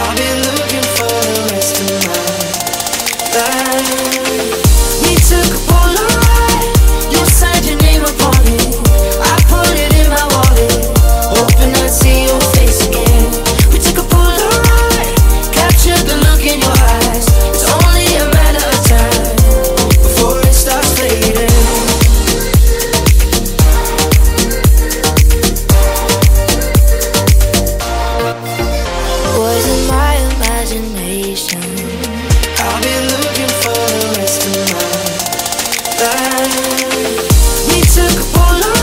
I'll be We took a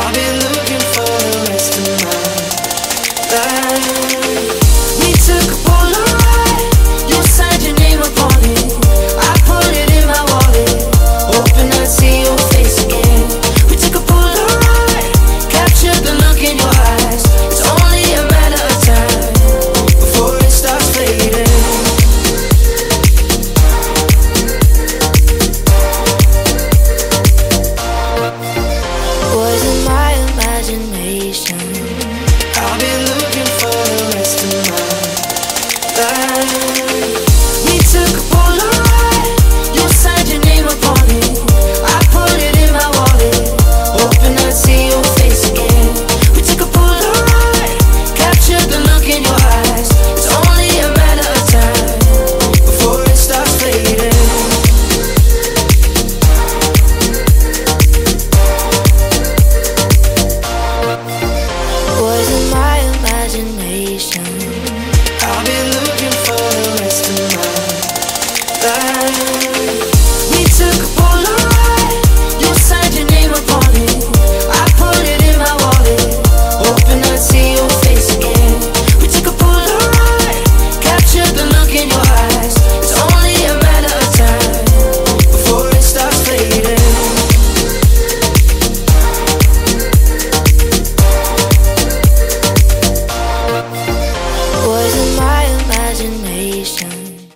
I'll be We took